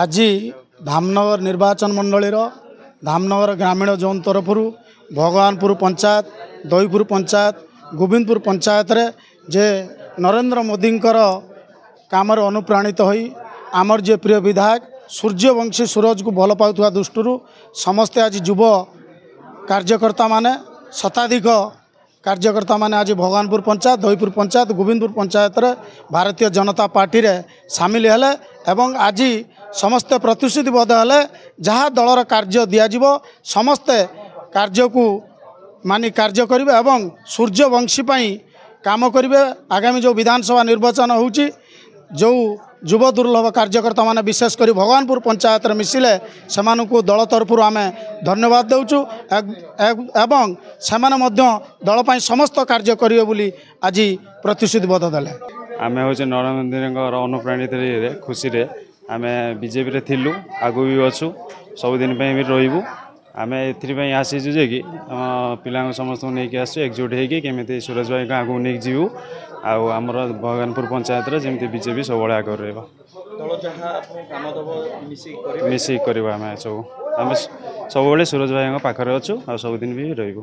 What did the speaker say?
ଆଜି ଧାମନଗର ନିର୍ବାଚନ ମଣ୍ଡଳୀର ଧାମନଗର ଗ୍ରାମୀଣ ଜୋନ୍ ତରଫରୁ ଭଗବାନପୁର ପଞ୍ଚାୟତ ଦହିପୁର ପଞ୍ଚାୟତ ଗୋବିନ୍ଦପୁର ପଞ୍ଚାୟତରେ ଯେ ନରେନ୍ଦ୍ର ମୋଦିଙ୍କର କାମରେ ଅନୁପ୍ରାଣିତ ହୋଇ ଆମର ଯିଏ ପ୍ରିୟ ବିଧାୟକ ସୂର୍ଯ୍ୟବଂଶୀ ସୁରଜକୁ ଭଲ ପାଉଥିବା ଦୃଷ୍ଟିରୁ ସମସ୍ତେ ଆଜି ଯୁବ କାର୍ଯ୍ୟକର୍ତ୍ତାମାନେ ଶତାଧିକ କାର୍ଯ୍ୟକର୍ତ୍ତାମାନେ ଆଜି ଭଗବାନପୁର ପଞ୍ଚାୟତ ଦହିପୁର ପଞ୍ଚାୟତ ଗୋବିନ୍ଦପୁର ପଞ୍ଚାୟତରେ ଭାରତୀୟ ଜନତା ପାର୍ଟିରେ ସାମିଲ ହେଲେ। ଏବଂ ଆଜି ସମସ୍ତେ ପ୍ରତିଶ୍ରୁତିବଦ୍ଧ ହେଲେ ଯାହା ଦଳର କାର୍ଯ୍ୟ ଦିଆଯିବ ସମସ୍ତେ କାର୍ଯ୍ୟକୁ ମାନି କାର୍ଯ୍ୟ କରିବେ ଏବଂ ସୂର୍ଯ୍ୟବଂଶୀ ପାଇଁ କାମ କରିବେ ଆଗାମୀ ଯେଉଁ ବିଧାନସଭା ନିର୍ବାଚନ ହେଉଛି ଯେଉଁ ଯୁବ ଦୁର୍ଲଭ କାର୍ଯ୍ୟକର୍ତ୍ତାମାନେ ବିଶେଷ କରି ଭଗବାନପୁର ପଞ୍ଚାୟତରେ ମିଶିଲେ ସେମାନଙ୍କୁ ଦଳ ତରଫରୁ ଆମେ ଧନ୍ୟବାଦ ଦେଉଛୁ ଏବ- ଏବ- ଏବଂ ସେମାନେ ମଧ୍ୟ ଦଳ ପାଇଁ ସମସ୍ତ କାର୍ଯ୍ୟ କରିବେ ବୋଲି ଆଜି ପ୍ରତିଶ୍ରୁତିବଦ୍ଧ ଦେଲେ ଆମେ ହେଉଛି ନରେନ୍ଦ୍ର ମୋଦିଙ୍କର ଅନୁପ୍ରାଣିତ ଇଏରେ ଖୁସିରେ ଆମେ ବିଜେପିରେ ଥିଲୁ ଆଗକୁ ବି ଅଛୁ ସବୁଦିନ ପାଇଁ ବି ରହିବୁ। ଆମେ ଏଥିପାଇଁ ଆସିଛୁ ଯେ କି ଆମ ପିଲାଙ୍କୁ ସମସ୍ତଙ୍କୁ ନେଇକି ଆସିଛୁ ଏକଜୁଟ ହେଇକି କେମିତି ସୁରଜ ଭାଇଙ୍କ ଆଗକୁ ନେଇକି ଯିବୁ। ଆଉ ଆମର ଭଗବାନପୁର ପଞ୍ଚାୟତରେ ଯେମିତି ବିଜେପି ସବୁବେଳେ ଆଗରେ ରହିବ। ଦଳ ଯାହା ଆପଣଙ୍କୁ କାମ ଦେବ ମିଶିକି କରିବେ। ମିଶିକି କରିବା ଆମେ ସବୁ। ଆମେ ସବୁବେଳେ ସୁରଜ ଭାଇଙ୍କ ପାଖରେ ଅଛୁ ଆଉ ସବୁଦିନ ବି ରହିବୁ।